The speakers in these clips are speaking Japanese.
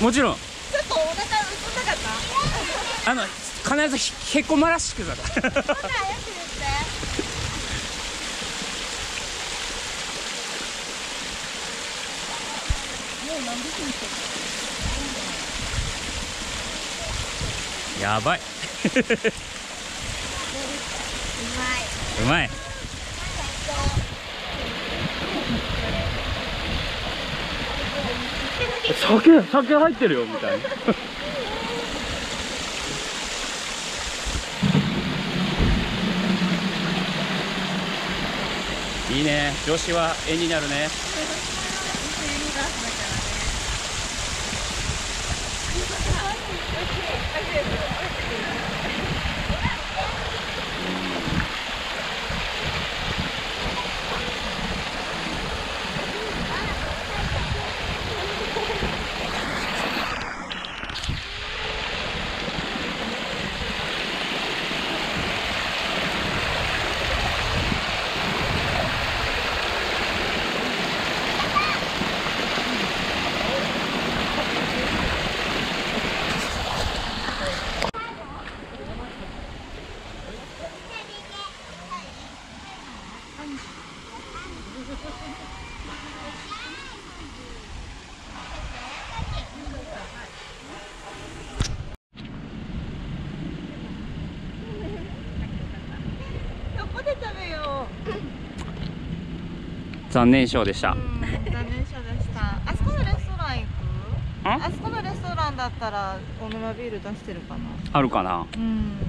もちろん。ちょっとお腹映んなかった？あの必ずへこまらしくだ。やばい。うまい。うまい酒酒入ってるよみたいな。いいね。女子は絵になるね こで食べよ残念賞でした。残念賞でした。あそこのレストラン行く？んあそこのレストランだったら小沼ビール出してるかな。あるかな？うん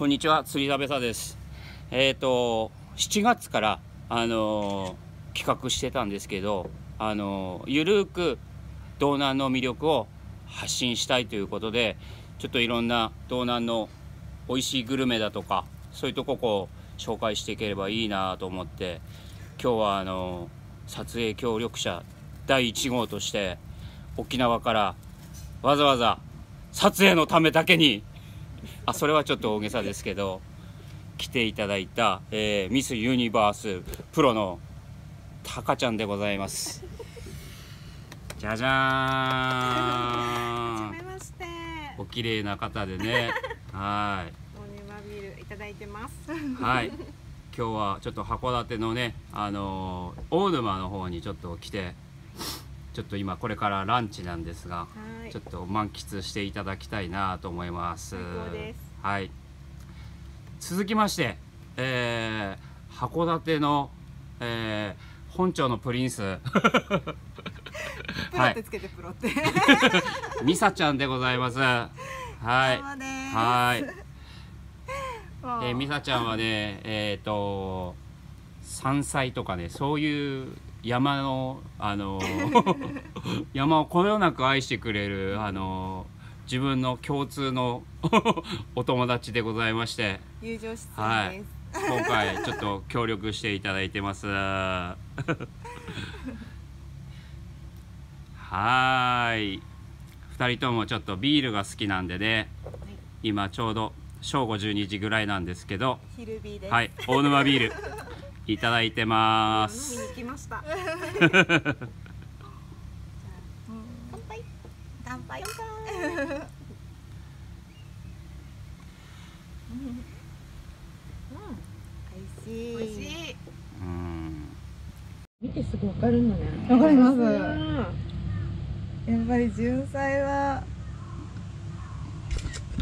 こんにちは釣り食べさです。えっ、と7月からあのー企画してたんですけどあのーゆるーく道南の魅力を発信したいということでちょっといろんな道南の美味しいグルメだとかそういうとこを紹介していければいいなと思って今日はあの撮影協力者第1号として沖縄からわざわざ撮影のためだけにあそれはちょっと大げさですけど来ていただいた、えーミスユニバースプロのタカちゃんでございます。じゃじゃーん。お綺麗な方でね。はモニマビールいただいてます。いはい。今日はちょっと函館のねあのー大沼の方にちょっと来てちょっと今これからランチなんですが、はいちょっと満喫していただきたいなと思います。すはい。続きまして、えー函館の、えー本庁のプリンス プロってつけてプロって。ミサちゃんでございます。はい。はい。えー、ミサちゃんはね、えっ、と山菜とかね、そういう山のあの 山をこよなく愛してくれるあの自分の共通の お友達でございまして、友情出はい。今回ちょっと協力していただいてます。はーい。二人ともちょっとビールが好きなんでね、今ちょうど正午12時ぐらいなんですけど。はい、大沼ビールいただいてま飲みす。に行きました。乾杯乾杯美味しい美味しい。うん。見てすぐわかるのね。わかりますうんやっぱり純菜は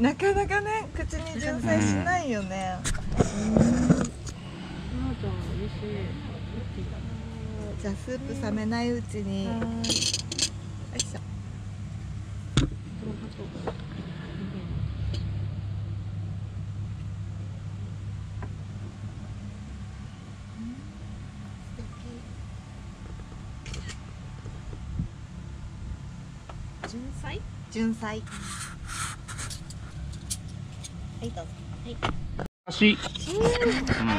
なかなかね口に純菜しないよね、なあちゃん嬉しい。じゃあスープ冷めないうちに。よいしょ。純菜？純菜。はいどうぞ。し、大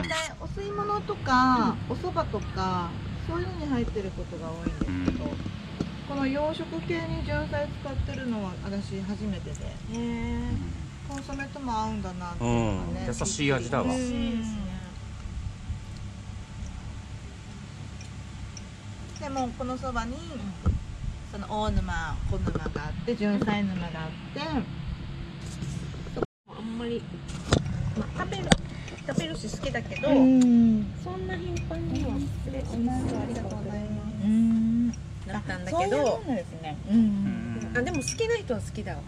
体お吸い物とか、お蕎麦とかそういうのに入ってることが多いんですけど、この洋食系に純菜使ってるのは私初めてで。コンソメとも合うんだなってういうのがね、ん、優しい味だわうん。美味しいですね。でもこのそばに、その大沼小沼があって純菜沼があってあんまり、まあ、食べる食べるし好きだけど、んそんな頻繁には失礼します。ありがとうございます。うんだったんだそういうけどでも好きな人は好きだわ。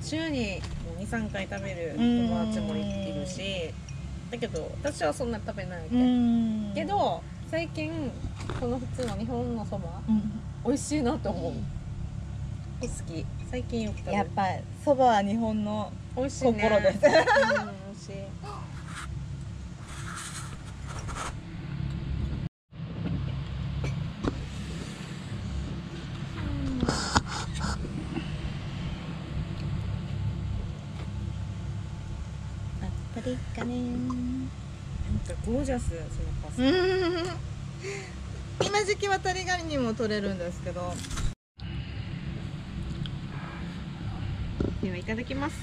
週にもう二三回食べる友達もいるし、だけど私はそんな食べないわけ。ど最近この普通の日本のそばうん美味しいなと思う。好き。最近よく食べる。やっぱそばは日本の美味しいね。心ですうん、美味しい。パプリカねなんかゴージャスそのパスタ。今時期はタリガニにも取れるんですけどではいただきます。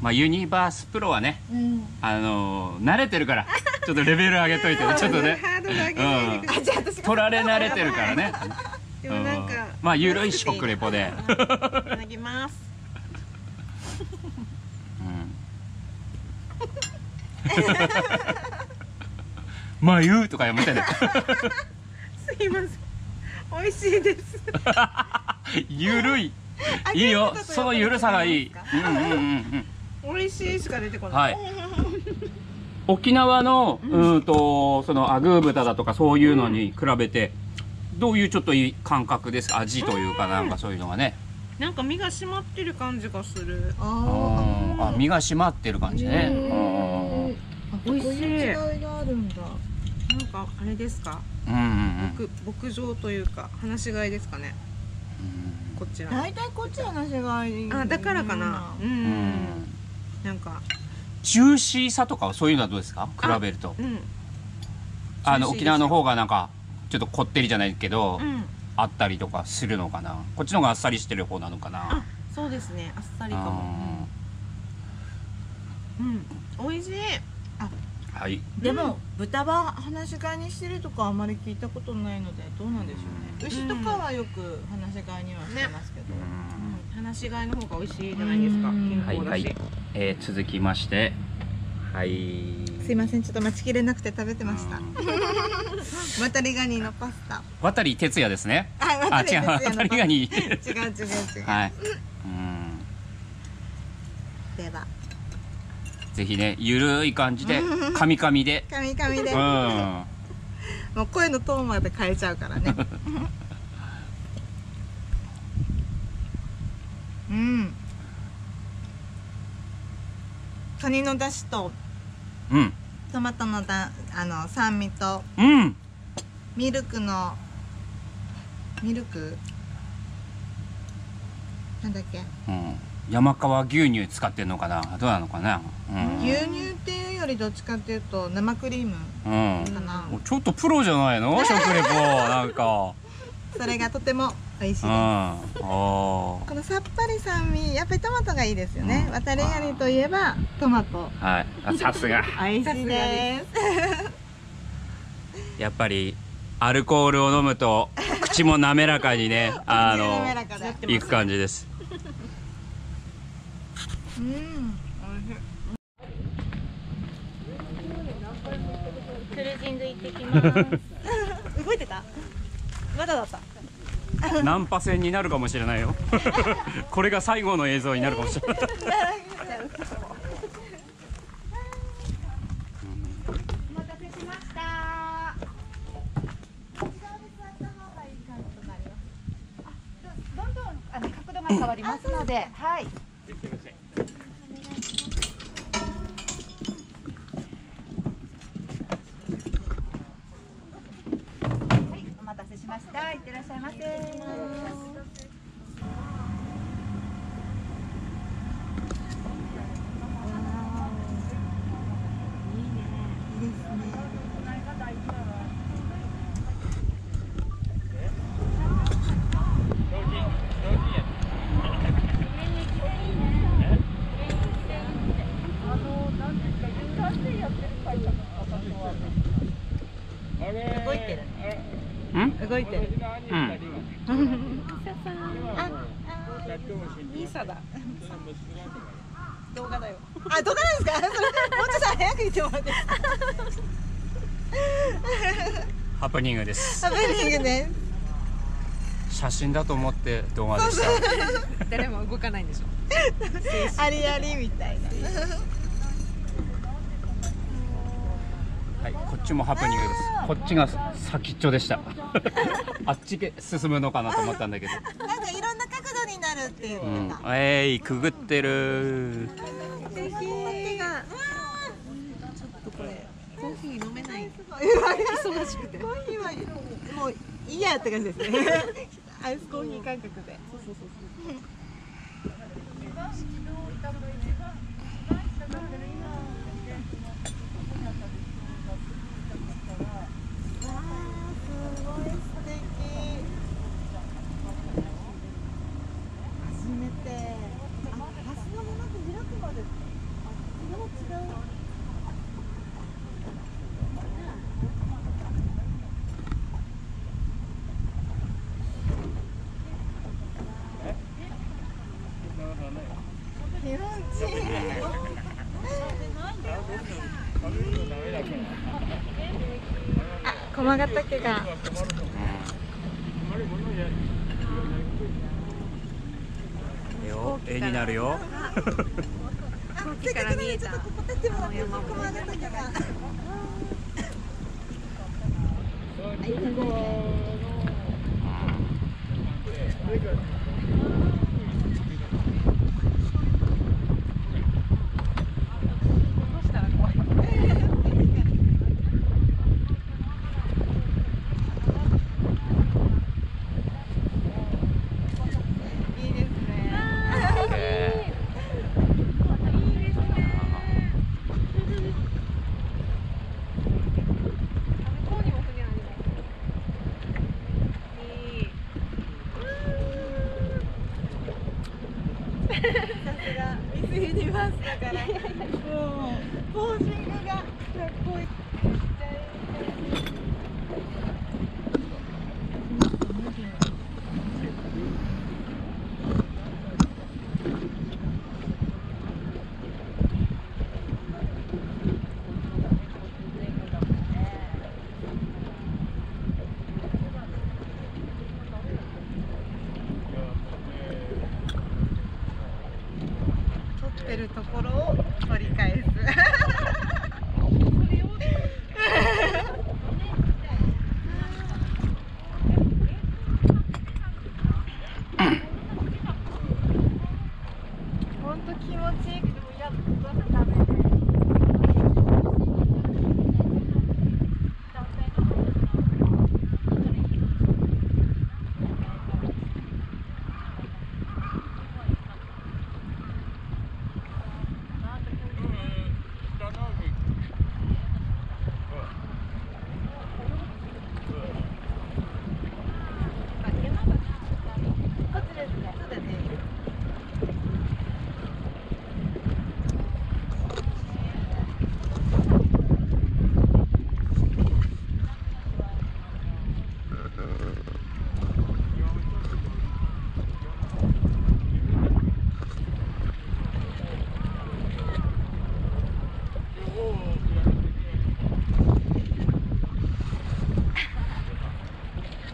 まあユニバースプロはね、うんあのー慣れてるから、ちょっとレベル上げといてね、ちょっとね、ハードル上げないでください。あじゃあ私取られ慣れてるからね。でもなんうんか。まあゆるい食レポで。いただきます。うん まあ言うとかやめてね。すいません。美味しいです。ゆるい。いいよ、そのゆるさがいい。うんうんうんうん。美味しいしか出てこな。はいい。沖縄の、うんと、そのアグー豚だとかそういうのに比べて。どういうちょっといい感覚ですか味というかなんかそういうのがね。なんか身が締まってる感じがする。ああ身が締まってる感じね。うん美味しいこういう違いがあるんだなんかあれですか？うんうん牧牧場というか放し飼いですかね。うんこちら。大体こっちは話がいいあだからかな。う。うんん。なんかジューシーさとかはそういうのはどうですか？比べるとうんあの沖縄の方がなんかちょっとこってりじゃないけど、うん。あったりとかするのかなこっちの方があっさりしてる方なのかあなそうですね。あっさりかも。うん。美味しい。はい。でも豚は放し飼いにしてるとかあまり聞いたことないのでどうなんでしょうね。牛とかはよく放し飼いにはしてますけど、うん。放し飼いの方が美味しいじゃないですか。うん。健康だし。はいはい。えー続きまして。はい。すいません。ちょっと待ちきれなくて食べてました。うん。渡りガニのパスタ。渡哲也ですね。はいあ違う。哲也の渡りガニ 違う違う違う、はい。うん。ではぜひねゆるい感じでカミカミで。カミカミで、うん。もう声のトーンまで変えちゃうからね。うん。カニの出汁とうん。トマトのだあの酸味とうん。ミルクのミルク？なんだっけ、うん山川牛乳使ってんのかな？どうなのかな？うん。牛乳っていうよりどっちかっていうと生クリームうん。かな、ちょっとプロじゃないの？食レポ。なんか。それがとても美味しいです。うん。あこのさっぱり酸味やっぱりトマトがいいですよね、うん。渡りガニといえばトマト。あはい。あさすが。美味しいです。やっぱりアルコールを飲むと口も滑らかにね あのいく感じですうんクルージング行ってきます。動いてた？まだだった？ナンパ戦になるかもしれないよ。これが最後の映像になるかもしれない。お待たせしました。どんどんあの角度が変わりますので、はい。はい、お待たせしました。いってらっしゃいませ。動いてるうん動いてるうんミーサだ動画だよあ動画なんですか？もうちょっと早く言ってもらって。ハプニングです。ハプニングです写真だと思って動画でした。誰も動かないんでしょ。ありありみたいな。はいこっちもハプニングです。こっちが先っちょでした。あっちへ進むのかなと思ったんだけど。なんかいろんな角度になるっていううん。えいくぐってる素敵。コーヒー飲めない。忙しくてコーヒーはもういいやって感じですね。アイスコーヒー感覚でわあすごい素敵初めてあハスのもなく開くまであこれも違う気持ちいいあ、駒ヶ岳がよ絵になるよ飛機から見えた。ここ立ってもらっていいですか駒ヶ岳が。いいですね。さすがミスユニバースだから。もうポージングがかっこいいてるところを取り返す本当気持ちいいけどやっとダメねこっちですねそうだね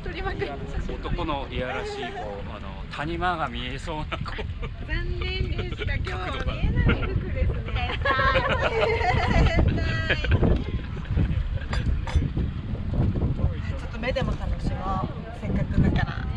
取りまくり男のいやらしいこうあの谷間が見えそうなこう残念でした今日は。見えない服ですねちょっと目でも楽しもう。せっかくだから。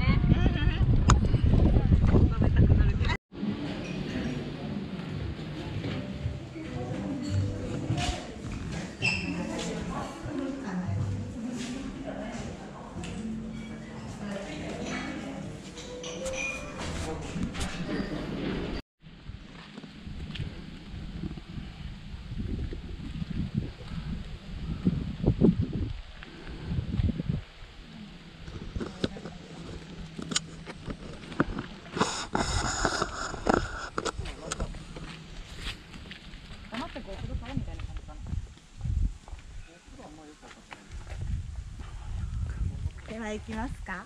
では行きますか。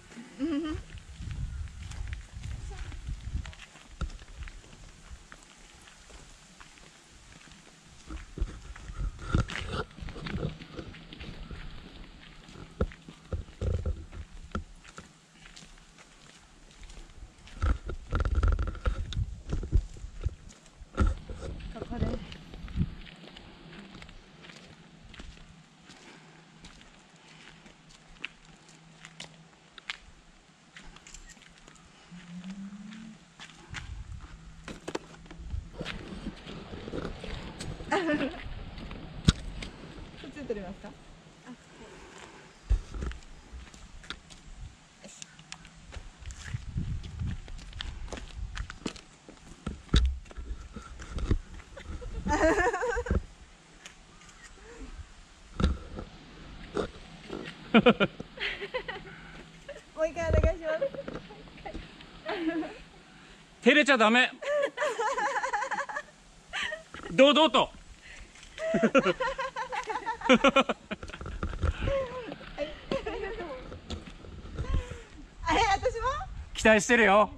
もう一回お願いします照れちゃダメ。堂々と。あれ私も期待してるよ。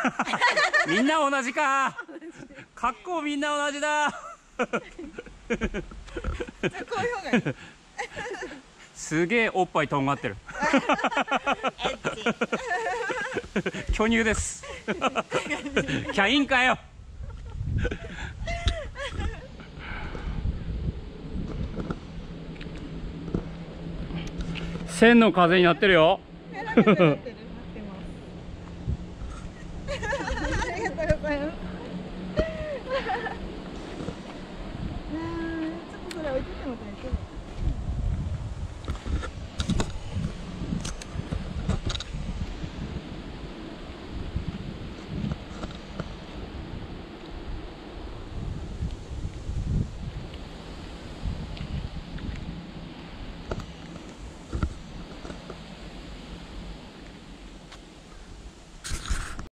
みんな同じか格好みんな同じだ。じゃあこういう方がいいすげえおっぱいとんがってる。巨乳です。キャインかよ。線の風になってるよ。